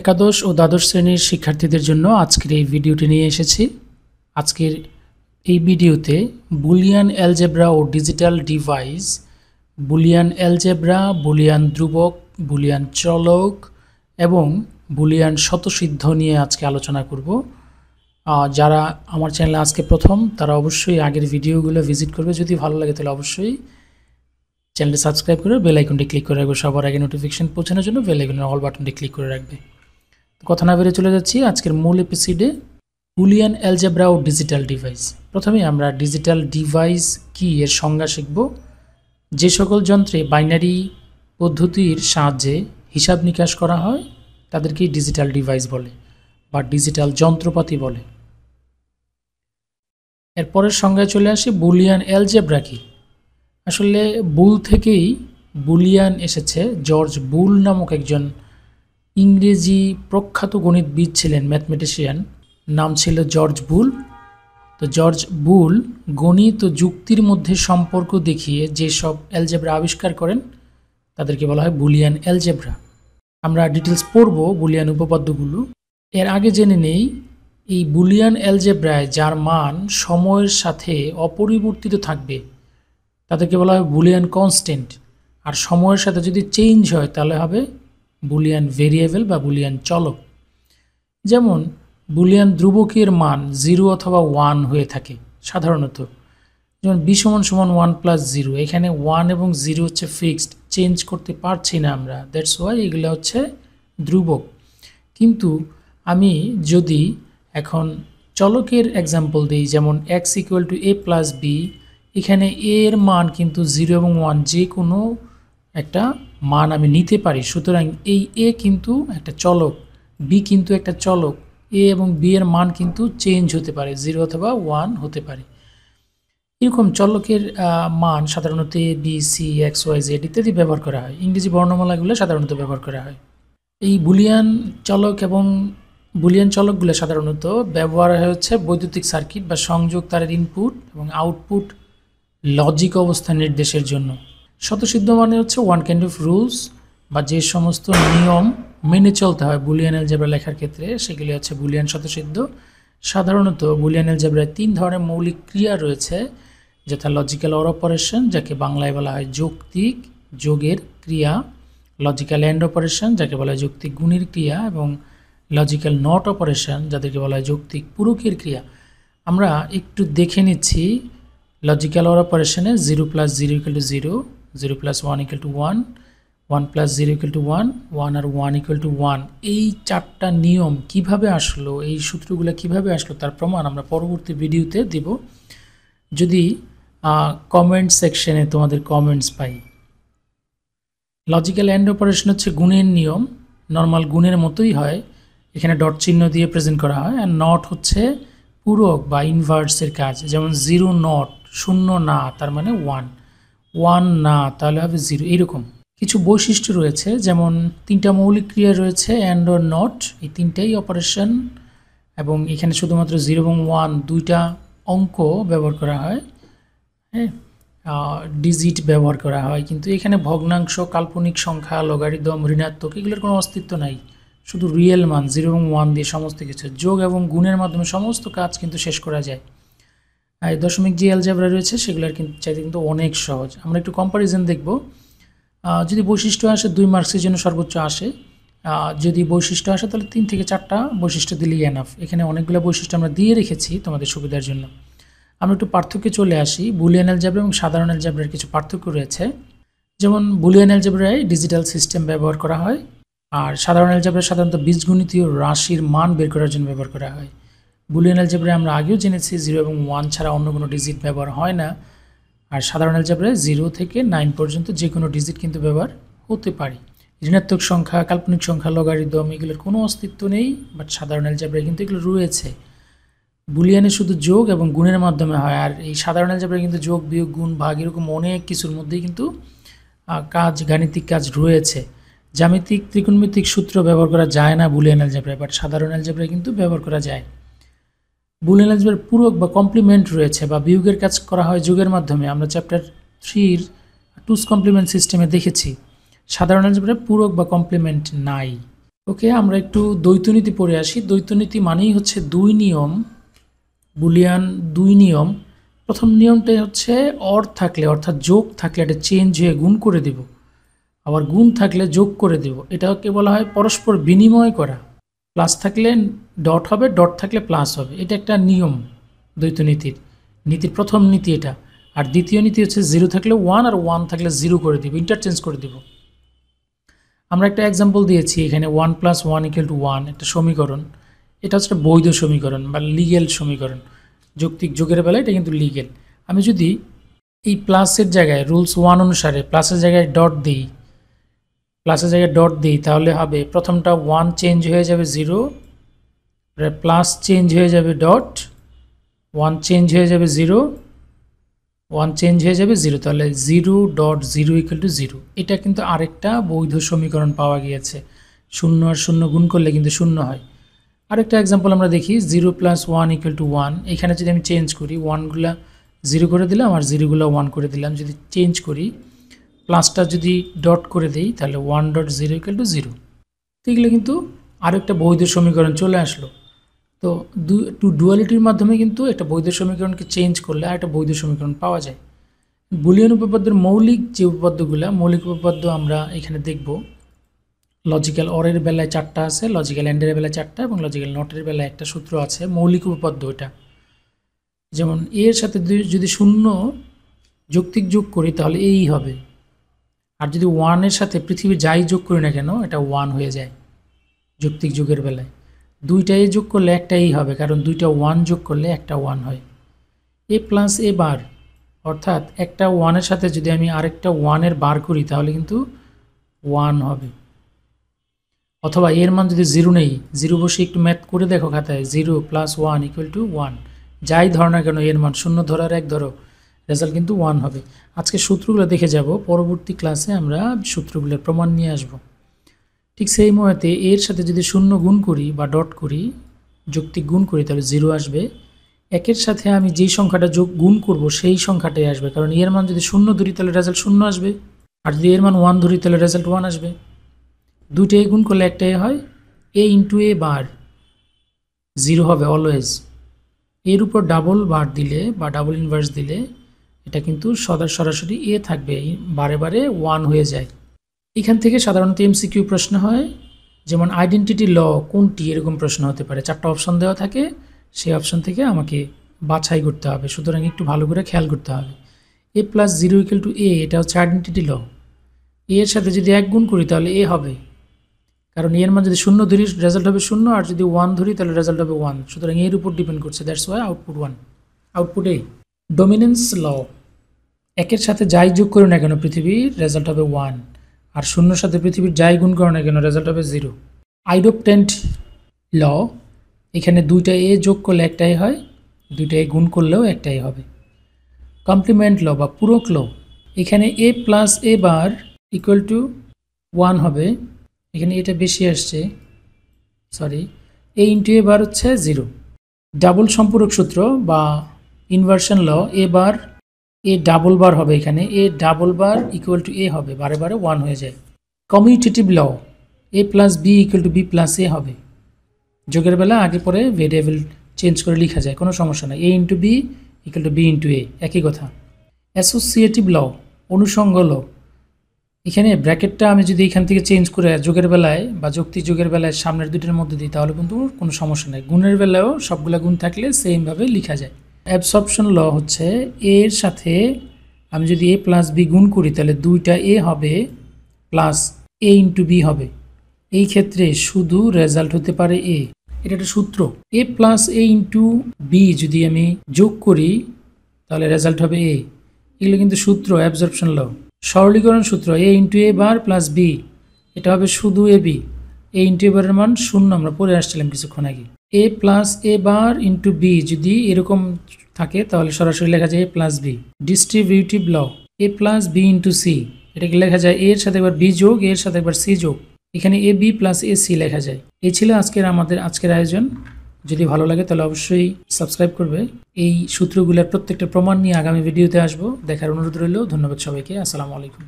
একাদশ ও দ্বাদশ শ্রেণির শিক্ষার্থীদের জন্য আজকের এই ভিডিওটি নিয়ে এসেছি। আজকের এই ভিডিওতে বুলিয়ান অ্যালজেব্রা ও digital device, Boolean algebra, Boolean ধ্রুবক, বুলিয়ান চলক এবং বুলিয়ান শতসিদ্ধ নিয়ে আজকে আলোচনা করব। যারা আমার চ্যানেলে আজকে প্রথম, তারা অবশ্যই আগের ভিডিওগুলো ভিজিট করবে। যদি ভালো লাগে, তাহলে অবশ্যই চ্যানেলটি সাবস্ক্রাইব করে বেল আইকনটি ক্লিক করে রাখবে। সবার আগে নোটিফিকেশন পৌঁছানোর জন্য বেল আইকনের অল বাটনটি ক্লিক করে রাখবে। কথা না বেরিয়ে চলে যাচ্ছি। আজকের মূল এপিসিডে বুলিয়ান অ্যালজেব্রা ও ডিজিটাল ডিভাইস প্রথমে আমরা ডিজিটাল ডিভাইস কি এর সংজ্ঞা শিখব। যে সকল যন্ত্রে বাইনারি পদ্ধতির সাহায্যে হিসাব নিকাশ করা হয় তাদেরকে ডিজিটাল ডিভাইস বলে বা ডিজিটাল যন্ত্রপাতি বলে। এরপরের সংজ্ঞায় চলে আসি, বুলিয়ান অ্যালজেব্রা কি? আসলে বুল থেকেই বুলিয়ান এসেছে, জর্জ বুল নামক একজন ইংরেজি প্রখ্যাত গণিতবিদ ছিলেন ম্যাথমেটিশিয়ান, নাম ছিল জর্জ বুল। তো জর্জ বুল গণিত ও যুক্তির মধ্যে সম্পর্ক দেখিয়ে যেসব অ্যালজেব্রা আবিষ্কার করেন, তাদেরকে বলা হয় বুলিয়ান অ্যালজেব্রা। আমরা ডিটেলস পড়ব বুলিয়ান উপপাদ্যগুলো। এর আগে জেনে নেই, এই বুলিয়ান অ্যালজেব্রায় যার মান সময়ের সাথে অপরিবর্তিত থাকবে, তাদেরকে বলা হয় বুলিয়ান কনস্ট্যান্ট। আর সময়ের সাথে যদি চেঞ্জ হয়, তাহলে হবে বুলিয়ান ভেরিয়েবল বা বুলিয়ান চলক। যেমন, বুলিয়ান ধ্রুবকের মান জিরো অথবা ওয়ান হয়ে থাকে, সাধারণত। যেমন বি সমান সমান ওয়ান প্লাস জিরো, এখানে ওয়ান এবং জিরো হচ্ছে ফিক্সড, চেঞ্জ করতে পারছি না আমরা, দ্যাটস ওয়াই এগুলো হচ্ছে ধ্রুবক। কিন্তু আমি যদি এখন চলকের এক্সাম্পল দিই, যেমন X equal to A plus B এখানে এর মান কিন্তু জিরো এবং ওয়ান যে কোনো একটা মান আমি নিতে পারি, সুতরাং এই এ কিন্তু একটা চলক বি কিন্তু একটা চলক এ এবং বি এর মান কিন্তু চেঞ্জ হতে পারে জিরো অথবা ওয়ান হতে পারে। এরকম চলকের মান সাধারণত A B C X Y Z ইত্যাদি ব্যবহার করা হয়। ইংরেজি বর্ণমালাগুলো সাধারণত ব্যবহার করা হয়। এই বুলিয়ান চলক এবং বুলিয়ান চলকগুলো সাধারণত ব্যবহার হচ্ছে বৈদ্যুতিক সার্কিট বা সংযোগ তারের ইনপুট এবং আউটপুট লজিক অবস্থা নির্দেশের জন্য। স্বতঃসিদ্ধ মানে হচ্ছে ওয়ান কাইন্ড অফ রুলস বা যে সমস্ত নিয়ম মেনে চলতে হয় বুলিয়ান অ্যালজেব্রা লেখার ক্ষেত্রে, সেগুলি হচ্ছে বুলিয়ান স্বতঃসিদ্ধ। সাধারণত বুলিয়ান অ্যালজেব্রায় তিন ধরনের মৌলিক ক্রিয়া রয়েছে যথা লজিক্যাল অর অপারেশন যাকে বাংলায় বলা হয় যৌক্তিক যোগের ক্রিয়া লজিক্যাল অ্যান্ড অপারেশন যাকে বলা হয় যৌক্তিক গুণের ক্রিয়া, এবং লজিক্যাল নট অপারেশন যাদেরকে বলা হয় যৌক্তিক পূরকের ক্রিয়া। আমরা একটু দেখে নিচ্ছি লজিক্যাল অর অপারেশনে zero plus zero equal to zero zero plus one equal to one one plus zero equal to one one R one equal to one এই চারটা নিয়ম কীভাবে আসলো, এই সূত্রগুলো কীভাবে আসলো তার প্রমাণ আমরা পরবর্তী ভিডিওতে দেব। যদি কমেন্ট সেকশনে তোমাদের কমেন্টস পাই। লজিক্যাল অ্যান্ড অপারেশন হচ্ছে গুণের নিয়ম। নর্মাল গুণের মতোই হয়। এখানে ডট চিহ্ন দিয়ে প্রেজেন্ট করা হয়। আর নট হচ্ছে পূরক বা ইনভার্সের কাজ। যেমন জিরো নট শূন্য না, তার মানে ওয়ান ওয়ান না, তাহলে হবে জিরো। এরকম কিছু বৈশিষ্ট্য রয়েছে, যেমন তিনটা মৌলিক ক্রিয়া রয়েছে অ্যান্ড অর নট এই তিনটাই অপারেশন এবং এখানে শুধুমাত্র জিরো এবং ওয়ান দুইটা অঙ্ক ব্যবহার করা হয় হ্যাঁ? ডিজিট ব্যবহার করা হয়, কিন্তু এখানে ভগ্নাংশ, কাল্পনিক সংখ্যা লগারিদম ঋণাত্মক, এগুলোর কোনো অস্তিত্ব নাই। শুধু রিয়েল মান, জিরো এবং ওয়ান দিয়ে সমস্ত কিছু, যোগ এবং গুণের মাধ্যমে সমস্ত কাজ কিন্তু শেষ করা যায়। আর দশমিক যে অ্যালজেব্রা রয়েছে, সেগুলোর কিন্তু চাইতে কিন্তু অনেক সহজ। আমরা একটু কম্পারিজন দেখব। যদি বৈশিষ্ট্য আসে দুই মার্কসের জন্য সর্বোচ্চ আসে যদি বৈশিষ্ট্য আসে তাহলে তিন থেকে চারটা বৈশিষ্ট্য দিলেই এনাফ এখানে অনেকগুলো বৈশিষ্ট্য আমরা দিয়ে রেখেছি তোমাদের সুবিধার জন্য। আমরা একটু পার্থক্যে চলে আসি। বুলিয়ান অ্যালজেব্রা এবং সাধারণ অ্যালজেব্রার কিছু পার্থক্য রয়েছে। যেমন বুলিয়ান অ্যালজেব্রায় ডিজিটাল সিস্টেম ব্যবহার করা হয়, আর সাধারণ অ্যালজেব্রা সাধারণত বীজগণিতীয় রাশির মান বের করার জন্য ব্যবহার করা হয়। বুলিয়ান অ্যালজেব্রায় আমরা আগেও জেনেছি জিরো এবং ওয়ান ছাড়া অন্য কোনো ডিজিট ব্যবহার হয় না। আর সাধারণ অ্যালজেব্রায় জিরো থেকে নাইন পর্যন্ত যে কোনো ডিজিট কিন্তু ব্যবহার হতে পারে। ঋণাত্মক সংখ্যা, কাল্পনিক সংখ্যা, লগারিদম এগুলোর কোনো অস্তিত্ব নেই বাট সাধারণ অ্যালজেব্রায় কিন্তু এগুলো রয়েছে। বুলিয়ানে শুধু যোগ এবং গুণের মাধ্যমে হয়, আর এই সাধারণ অ্যালজেব্রায় কিন্তু যোগ, বিয়োগ, গুণ, ভাগ এরকম অনেক কিছুর মধ্যেই কিন্তু কাজ, গাণিতিক কাজ রয়েছে। জ্যামিতিক ত্রিকোণমিতিক সূত্র ব্যবহার করা যায় না বুলিয়ান অ্যালজেব্রায় বাট সাধারণ অ্যালজেব্রায় কিন্তু ব্যবহার করা যায়। বুলিয়ান অ্যালজেব্রার পূরক বা কমপ্লিমেন্ট রয়েছে বা বিয়োগের কাজ করা হয় যোগের মাধ্যমে। আমরা চ্যাপ্টার থ্রির টুস কমপ্লিমেন্ট সিস্টেমে দেখেছি। সাধারণ অ্যালজেব্রায় পূরক বা কমপ্লিমেন্ট নাই। ওকে, আমরা একটু দ্বৈতনীতি পড়ে আসি। দ্বৈতনীতি মানেই হচ্ছে দুই নিয়ম, বুলিয়ান দুই নিয়ম। প্রথম নিয়মটা হচ্ছে অর থাকলে, অর্থাৎ যোগ থাকলে এটা চেঞ্জ হয়ে গুণ করে দিব। আবার গুণ থাকলে যোগ করে দেব। এটাকে বলা হয় পরস্পর বিনিময় করা। প্লাস থাকলে ডট হবে ডট থাকলে প্লাস হবে। এটা একটা নিয়ম দ্বৈত নীতির। নীতির প্রথম নীতি এটা। আর দ্বিতীয় নীতি হচ্ছে জিরো থাকলে ওয়ান আর ওয়ান থাকলে জিরো করে দিব ইন্টারচেঞ্জ করে দিব। আমরা একটা এক্সাম্পল দিয়েছি এখানে one plus one equal to one একটা সমীকরণ। এটা হচ্ছে বৈধ সমীকরণ বা লিগেল সমীকরণ। যৌক্তিক যোগের বেলায় এটা কিন্তু লিগেল আমি যদি এই প্লাসের জায়গায় রুলস ওয়ান অনুসারে প্লাসের জায়গায় ডট দিই প্লাসের জায়গায় ডট দিই, তাহলে হবে প্রথমটা ওয়ান চেঞ্জ হয়ে যাবে জিরো প্লাস চেঞ্জ হয়ে যাবে ডট ওয়ান চেঞ্জ হয়ে যাবে জিরো ওয়ান চেঞ্জ হয়ে যাবে জিরো তাহলে zero dot zero equal to zero এটা কিন্তু আরেকটা বৈধ সমীকরণ পাওয়া গিয়েছে। শূন্য আর শূন্য গুণ করলে কিন্তু শূন্য হয়। আরেকটা এক্সাম্পল আমরা দেখি zero plus one equal to one এখানে যদি আমি চেঞ্জ করি ওয়ানগুলা জিরো করে দিলাম আর জিরোগুলো ওয়ান করে দিলাম। যদি চেঞ্জ করি প্লাসটা যদি ডট করে দিই, তাহলে one dot zero equal to zero দেখলে কিন্তু কিন্তু আরেকটা বৈধ সমীকরণ চলে আসলো। তো দু টু ডুয়ালিটির মাধ্যমে কিন্তু একটা বৈধ সমীকরণকে চেঞ্জ করলে আর একটা বৈধ সমীকরণ পাওয়া যায়। বুলিয়ান উপপাদ্যের মৌলিক যে উপপাদ্যগুলো, মৌলিক উপপাদ্য আমরা এখানে দেখব। লজিক্যাল অরের বেলায় চারটা আছে লজিক্যাল অ্যান্ডের বেলায় চারটা এবং লজিক্যাল নটের বেলায় একটা সূত্র আছে, মৌলিক উপপাদ্য এটা। যেমন এর সাথে যদি শূন্য যৌক্তিক যোগ করি, তাহলে এই হবে। আর যদি ওয়ানের সাথে পৃথিবী যাই যোগ করি না কেন, এটা ওয়ান হয়ে যায় যৌক্তিক যুগের বেলায়। দুইটা এ যোগ করলে একটা হবে, কারণ দুইটা ওয়ান যোগ করলে একটা ওয়ান হয়। এ প্লাস এ বার অর্থাৎ একটা ওয়ানের সাথে যদি আমি আরেকটা ওয়ানের বার করি, তাহলে কিন্তু ওয়ান হবে। অথবা এর মান যদি জিরো নেই জিরো বসে একটু ম্যাথ করে দেখো খাতায় zero plus one equal to one যাই ধর না কেন এর মান শূন্য ধরার এক ধরো। রেজাল্ট কিন্তু ওয়ান হবে। আজকে সূত্রগুলো দেখে যাব, পরবর্তী ক্লাসে আমরা সূত্রগুলোর প্রমাণ নিয়ে আসব। ঠিক সেই মতে এর সাথে যদি শূন্য গুণ করি বা ডট করি যৌক্তিক গুণ করি, তাহলে জিরো আসবে। একের সাথে আমি যেই সংখ্যাটা যোগ গুণ করব, সেই সংখ্যাটাই আসবে। কারণ এর মান যদি শূন্য ধরি, তাহলে রেজাল্ট শূন্য আসবে। আর যদি এর মান ওয়ান ধরি, তাহলে রেজাল্ট ওয়ান আসবে। দুইটাই গুণ করলে একটাই হয়। A into A bar zero হবে অলওয়েজ এর উপর ডাবল বার দিলে বা ডাবল ইনভার্স দিলে এটা কিন্তু সদা সরাসরি এ থাকবে বারে বারে ওয়ান হয়ে যায়। এখান থেকে সাধারণত এমসিকিউ প্রশ্ন হয়, যেমন আইডেন্টিটি ল কোনটি, এরকম প্রশ্ন হতে পারে। চারটা অপশন দেওয়া থাকে, সেই অপশন থেকে আমাকে বাছাই করতে হবে। সুতরাং একটু ভালো করে খেয়াল করতে হবে। A plus zero equal to A এটা হচ্ছে আইডেন্টিটি ল এর সাথে যদি এক গুণ করি, তাহলে এ হবে। কারণ এর মান যদি শূন্য ধরি রেজাল্ট হবে শূন্য, আর যদি ওয়ান ধরি, তাহলে রেজাল্ট হবে ওয়ান সুতরাং এর উপর ডিপেন্ড করছে that's why output one output A dominance law একের সাথে যাই যোগ করো না কেন, পৃথিবীর রেজাল্ট হবে ওয়ান আর শূন্যর সাথে পৃথিবীর যাই গুণ করো না কেন রেজাল্ট হবে জিরো আইডোপটেন্ট ল এখানে দুইটা এ যোগ করলে একটাই হয়, দুইটা এ গুণ করলেও একটাই হবে। কমপ্লিমেন্ট ল বা পূরক ল এখানে A plus A bar equal to one হবে। এখানে এটা বেশি আসছে সরি এ ইন্টু এ বার হচ্ছে জিরো ডাবল সম্পূরক সূত্র বা ইনভার্সন ল এ বার এ ডাবল বার হবে এখানে। A double bar equal to A হবে। বারে বারে ওয়ান হয়ে যায়। Commutative law A plus B equal to B plus A হবে। যোগের বেলা আগে পরে ভেরিয়েবল চেঞ্জ করে লেখা যায়। কোনো সমস্যা নাই। A into B equal to B into A একই কথা। অ্যাসোসিয়েটিভ ল অনুষঙ্গ ল এখানে ব্র্যাকেটটা আমি যদি এখান থেকে চেঞ্জ করে যোগের বেলায় বা যুক্তি যোগের বেলায় সামনের দুটোর মধ্যে দিই, তাহলে কিন্তু কোনো সমস্যা নেই। গুণের বেলায়ও সবগুলা গুণ থাকলে সেমভাবে লেখা যায়। অ্যাবসর্পশন ল হচ্ছে এর সাথে আমি যদি এ প্লাস বি গুণ করি, তাহলে দুইটা এ হবে প্লাস এ ইন্টু বি হবে। এই ক্ষেত্রে শুধু রেজাল্ট হতে পারে এ এটা একটা সূত্র। A plus A into B যদি আমি যোগ করি, তাহলে রেজাল্ট হবে এ এগুলো কিন্তু সূত্র অ্যাবজর্পশন ল। সরলীকরণ সূত্র A into A bar plus B এটা হবে শুধু এ বি এ ইন্টু এ বারের মান শূন্য, আমরা পড়ে আসছিলাম কিছুক্ষণ আগে। A plus A bar into B যদি এরকম থাকে, তাহলে সরাসরি লেখা যায় A plus B distributive law A plus B into C এটাকে লেখা যায় এর সাথে একবার বি যোগ এর সাথে একবার সি যোগ। এখানে A B plus A C লেখা যায়। এই ছিল আজকের আমাদের, আজকের আয়োজন। যদি ভালো লাগে তাহলে অবশ্যই সাবস্ক্রাইব করবে। এই সূত্রগুলোর প্রত্যেকটা প্রমাণ নিয়ে আগামী ভিডিওতে আসব। দেখার অনুরোধ রইল। ধন্যবাদ সবাইকে। আসসালামু আলাইকুম।